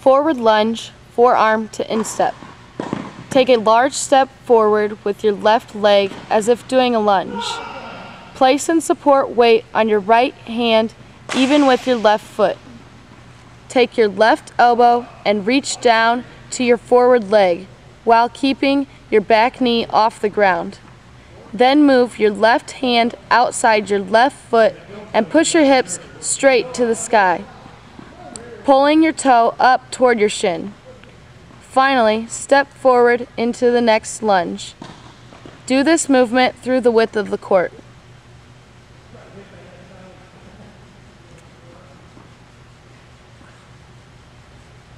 Forward lunge, forearm to instep. Take a large step forward with your left leg as if doing a lunge. Place and support weight on your right hand even with your left foot. Take your left elbow and reach down to your forward leg while keeping your back knee off the ground. Then move your left hand outside your left foot and push your hips straight to the sky, pulling your toe up toward your shin. Finally, step forward into the next lunge. Do this movement through the width of the court.